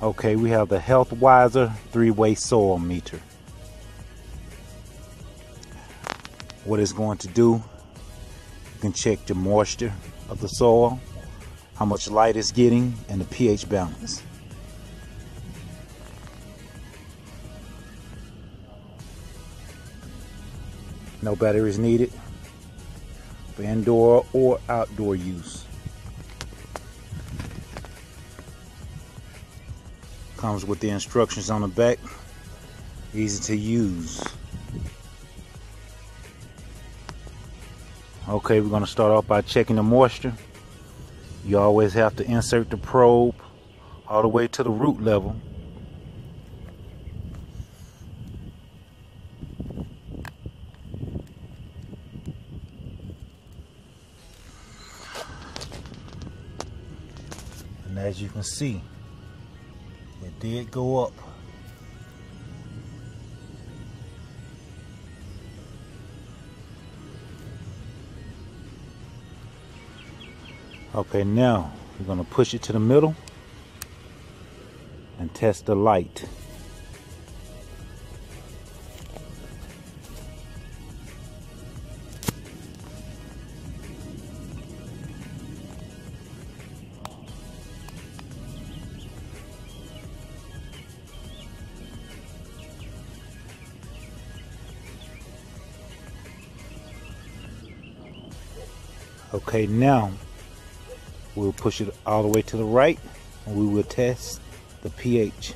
Okay, we have the HealthyWiser three-way soil meter. What it's going to do, you can check the moisture of the soil, how much light it's getting, and the pH balance. No batteries needed for indoor or outdoor use. Comes with the instructions on the back. Easy to use. Okay, we're going to start off by checking the moisture. You always have to insert the probe all the way to the root level. And as you can see, it did go up. Okay, now we're going to push it to the middle and test the light. Okay, now we'll push it all the way to the right and we will test the pH.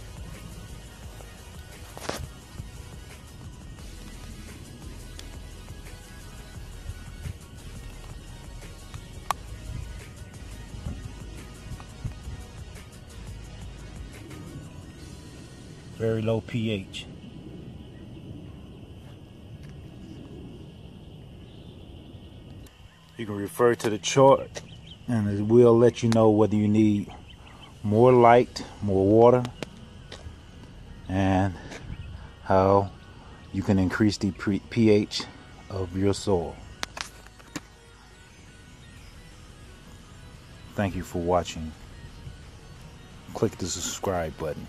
Very low pH. You can refer to the chart and it will let you know whether you need more light, more water, and how you can increase the pH of your soil. Thank you for watching. Click the subscribe button.